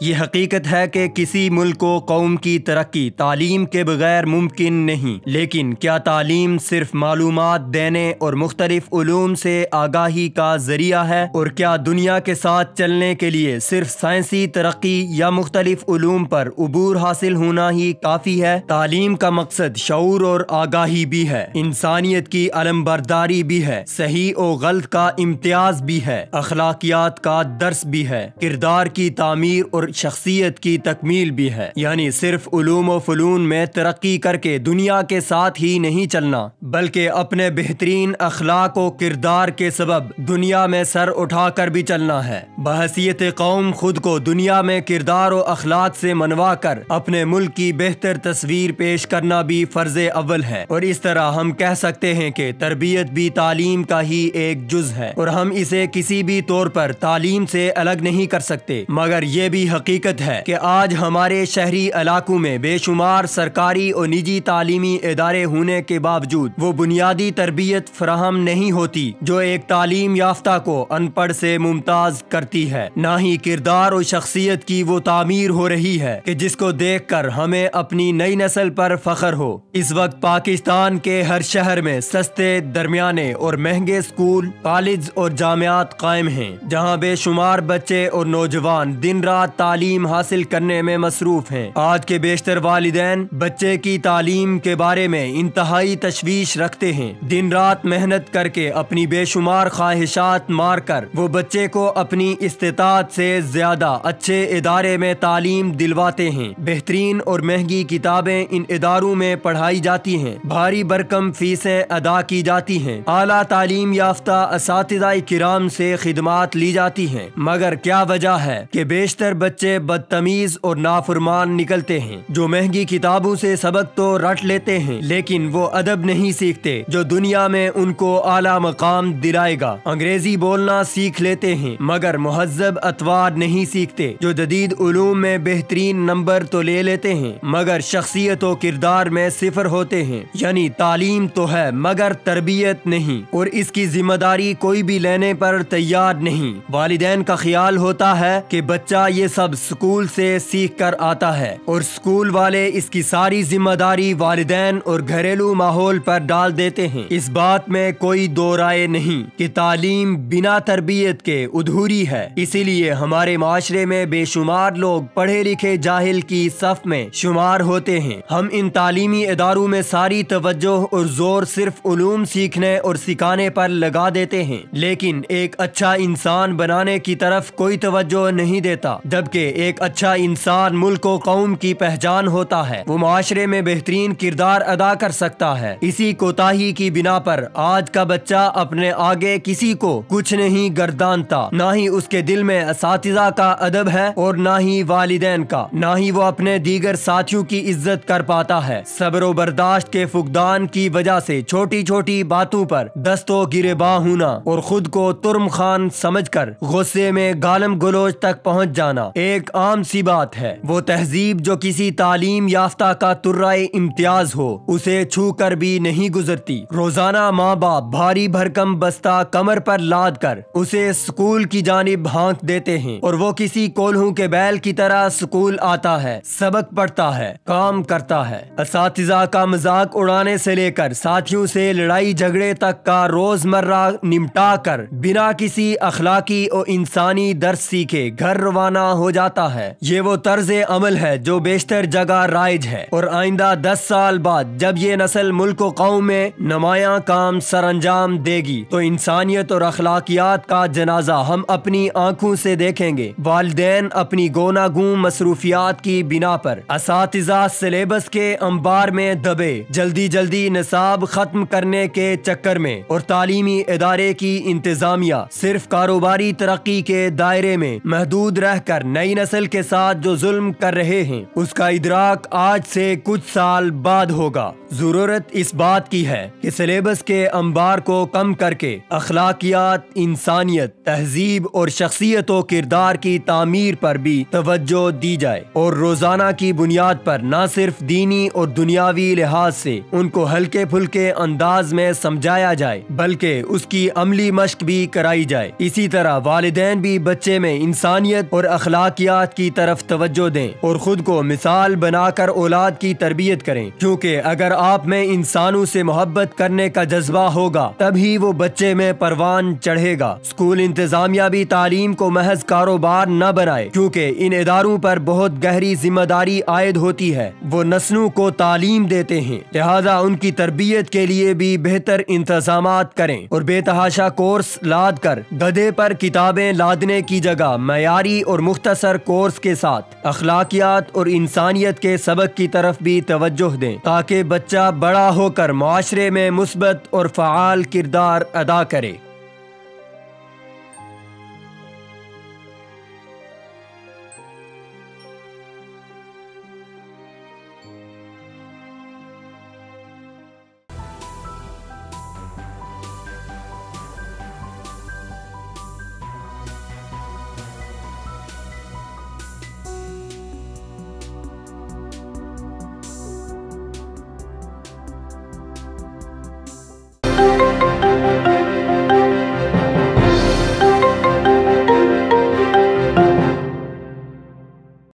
یہ حقیقت ہے کہ کسی ملک و قوم کی ترقی، تعلیم کے بغیر ممکن نہیں، لیکن کیا تعلیم صرف معلومات دینے اور مختلف علوم سے آگاہی کا ذریعہ ہے؟ اور کیا دنیا کے ساتھ چلنے کے لیے صرف سائنسی ترقی یا مختلف علوم پر عبور حاصل ہونا ہی کافی ہے؟ تعلیم کا مقصد شعور اور آگاہی بھی ہے، انسانیت کی علم برداری بھی ہے، صحیح و غلط کا امتیاز بھی ہے، اخلاقیات کا درس بھی ہے، کردار کی تعمیر اور شخصیت کی تکمیل بھی ہے۔ یعنی صرف علوم و فنون میں ترقی کر کے دنیا کے ساتھ ہی نہیں چلنا، بلکہ اپنے بہترین اخلاق و کردار کے سبب دنیا میں سر اٹھا کر بھی چلنا ہے۔ بحثیت قوم خود کو دنیا میں کردار و اخلاق سے منوا کر اپنے ملک کی بہتر تصویر پیش کرنا بھی فرض اول ہے۔ اور اس طرح ہم کہہ سکتے ہیں کہ تربیت بھی تعلیم کا ہی ایک جز ہے۔ اور ہم اسے کسی بھی طور پر تعلیم سے الگ نہیں کر سکتے، مگر یہ بھی حقیقت حقیقت ہے کہ آج ہمارے شہری علاقوں میں بے شمار سرکاری اور نجی تعلیمی ادارے ہونے کے باوجود وہ بنیادی تربیت فراہم نہیں ہوتی جو ایک تعلیم یافتہ کو ان پڑھ سے ممتاز کرتی ہے۔ نہ ہی کردار اور شخصیت کی وہ تعمیر ہو رہی ہے کہ جس کو دیکھ کر ہمیں اپنی نئی نسل پر فخر ہو۔ اس وقت پاکستان کے ہر شہر میں سستے، درمیانے اور مہنگے اسکول کالج اور جامعات قائم ہیں، جہاں بے شمار بچے اور نوجوان دن رات تعلیم حاصل کرنے میں مصروف ہیں۔ آج کے بیشتر والدین بچے کی تعلیم کے بارے میں انتہائی تشویش رکھتے ہیں۔ دن رات محنت کر کے اپنی بے شمار خواہشات مار کر وہ بچے کو اپنی استطاعت سے زیادہ اچھے ادارے میں تعلیم دلواتے ہیں۔ بہترین اور مہنگی کتابیں ان اداروں میں پڑھائی جاتی ہیں۔ بھاری برکم فیسیں ادا کی جاتی ہیں۔ اعلیٰ تعلیم یافتہ اساتذہ کرام سے خدمات لی جاتی ہیں۔ مگر کیا وجہ ہے کہ بیشتر بچے بچے بدتمیز اور نافرمان نکلتے ہیں۔ جو مہنگی کتابوں سے سبق تو رٹ لیتے ہیں، لیکن وہ ادب نہیں سیکھتے جو دنیا میں ان کو اعلیٰ مقام دلائے گا۔ انگریزی بولنا سیکھ لیتے ہیں، مگر مہذب اتوار نہیں سیکھتے۔ جو جدید علوم میں بہترین نمبر تو لے لیتے ہیں، مگر شخصیت و کردار میں صفر ہوتے ہیں۔ یعنی تعلیم تو ہے، مگر تربیت نہیں۔ اور اس کی ذمہ داری کوئی بھی لینے پر تیار نہیں۔ والدین کا خیال ہوتا ہے کہ بچہ یہ سب سکول سے سیکھ کر آتا ہے اور سکول والے اس کی ساری ذمہ داری والدین اور گھریلو ماحول پر ڈال دیتے ہیں۔ اس بات میں کوئی دو رائے نہیں کہ تعلیم بنا تربیت کے ادھوری ہے۔ اسی لیے ہمارے معاشرے میں بے شمار لوگ پڑھے لکھے جاہل کی صف میں شمار ہوتے ہیں۔ ہم ان تعلیمی اداروں میں ساری توجہ اور زور صرف علوم سیکھنے اور سکھانے پر لگا دیتے ہیں، لیکن ایک اچھا انسان بنانے کی طرف کوئی توجہ نہیں دیتا۔ جب جبکہ ایک اچھا انسان ملک و قوم کی پہچان ہوتا ہے۔ وہ معاشرے میں بہترین کردار ادا کر سکتا ہے۔ اسی کوتاہی کی بنا پر آج کا بچہ اپنے آگے کسی کو کچھ نہیں گردانتا۔ نہ ہی اس کے دل میں اساتذہ کا ادب ہے اور نہ ہی والدین کا۔ نہ ہی وہ اپنے دیگر ساتھیوں کی عزت کر پاتا ہے۔ صبر و برداشت کے فقدان کی وجہ سے چھوٹی چھوٹی باتوں پر دستوں گرے باں ہونا اور خود کو ترم خان سمجھ کر غصے میں گالم گلوچ تک پہنچ جانا۔ ایک عام سی بات ہے۔ وہ تہذیب جو کسی تعلیم یافتہ کا ترائے امتیاز ہو، اسے چھو کر بھی نہیں گزرتی۔ روزانہ ماں باپ بھاری بھرکم بستہ کمر پر لاد کر اسے سکول کی جانب ہانک دیتے ہیں اور وہ کسی کولہوں کے بیل کی طرح سکول آتا ہے، سبق پڑھتا ہے، کام کرتا ہے۔ اساتذہ کا مذاق اڑانے سے لے کر ساتھیوں سے لڑائی جھگڑے تک کا روز مرہ نمٹا کر بنا کسی اخلاقی اور انسانی درس سیکھے، گھر روانہ ہو جاتا ہے۔ یہ وہ طرز عمل ہے جو بیشتر جگہ رائج ہے۔ اور آئندہ دس سال بعد جب یہ نسل ملک و قوم میں نمایاں کام سر انجام دے گی، تو انسانیت اور اخلاقیات کا جنازہ ہم اپنی آنکھوں سے دیکھیں گے۔ والدین اپنی گونا گوں مصروفیات کی بنا پر اساتذہ سلیبس کے انبار میں دبے۔ جلدی جلدی نصاب ختم کرنے کے چکر میں اور تعلیمی ادارے کی انتظامیہ صرف کاروباری ترقی کے دائرے میں محدود رہ کر نئی نسل کے ساتھ جو ظلم کر رہے ہیں، اس کا ادراک آج سے کچھ سال بعد ہوگا۔ ضرورت اس بات کی ہے کہ سلیبس کے انبار کو کم کر کے اخلاقیات، انسانیت، تہذیب اور شخصیت و کردار کی تعمیر پر بھی توجہ دی جائے اور روزانہ کی بنیاد پر نہ صرف دینی اور دنیاوی لحاظ سے ان کو ہلکے پھلکے انداز میں سمجھایا جائے، بلکہ اس کی عملی مشق بھی کرائی جائے۔ اسی طرح والدین بھی بچے میں انسانیت اور اخلاق اخلاقیات کی طرف توجہ دیں اور خود کو مثال بنا کر اولاد کی تربیت کریں۔ کیونکہ اگر آپ میں انسانوں سے محبت کرنے کا جذبہ ہوگا، تبھی وہ بچے میں پروان چڑھے گا۔ اسکول انتظامیہ بھی تعلیم کو محض کاروبار نہ بنائے، کیونکہ ان اداروں پر بہت گہری ذمہ داری عائد ہوتی ہے۔ وہ نسلوں کو تعلیم دیتے ہیں۔ لہذا ان کی تربیت کے لیے بھی بہتر انتظامات کریں اور بے تحاشا کورس لاد کر گدے پر کتابیں لادنے کی جگہ معیاری اور مختصر کورس کے ساتھ اخلاقیات اور انسانیت کے سبق کی طرف بھی توجہ دیں تاکہ بچہ بڑا ہو کر معاشرے میں مثبت اور فعال کردار ادا کرے۔